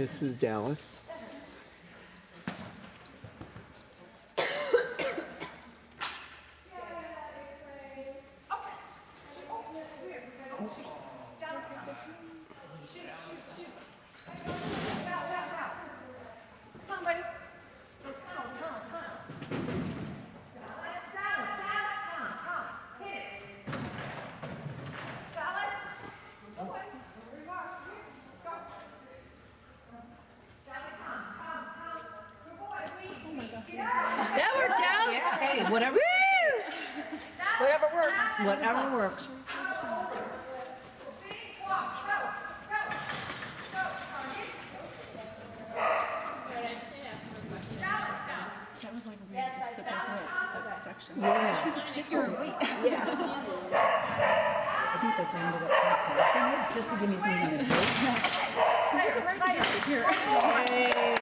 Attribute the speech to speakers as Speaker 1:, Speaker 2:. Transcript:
Speaker 1: This is Dallas,
Speaker 2: Dallas, Dallas, come, come. Hit it. Dallas. Okay. Remark. Go. Dallas, come, come, come. Good boy, please.
Speaker 3: That worked out.
Speaker 4: Yeah, hey, whatever,
Speaker 2: Whatever works.
Speaker 4: whatever works.
Speaker 5: That was like a weird to sit there for that, that section.
Speaker 4: Yeah.
Speaker 5: Just sit here and wait. Yeah.
Speaker 4: I think that's why I ended up passing it, just to give me something to do.
Speaker 5: It wasn't right to just sit here.